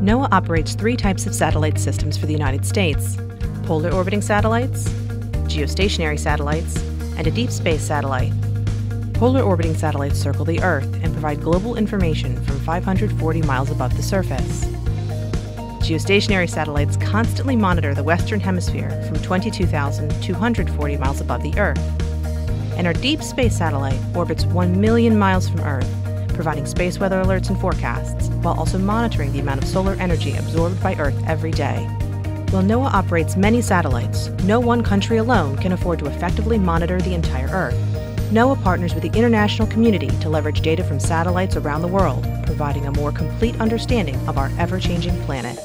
NOAA operates three types of satellite systems for the United States polar orbiting satellites, geostationary satellites, and a deep space satellite. Polar orbiting satellites circle the Earth and provide global information from 540 miles above the surface. Geostationary satellites constantly monitor the Western Hemisphere from 22,240 miles above the Earth. And our deep space satellite orbits 1 million miles from Earth providing space weather alerts and forecasts, while also monitoring the amount of solar energy absorbed by Earth every day. While NOAA operates many satellites, no one country alone can afford to effectively monitor the entire Earth. NOAA partners with the international community to leverage data from satellites around the world, providing a more complete understanding of our ever changing planet.